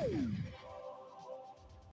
Boom.